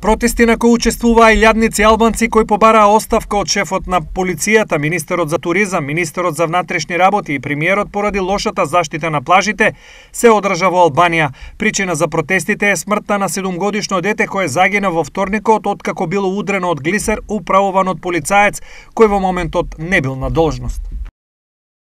Протести на кои учествуваа илјадници албанци кои побараа оставка од шефот на полицијата, министерот за туризам, министерот за внатрешни работи и премиерот поради лошата заштита на плажите, се одржа во Албанија. Причина за протестите е смртта на 7-годишно дете кое загина во вторникот откако било удрено од глисер управуван од полицаец кој во моментот не бил на должност.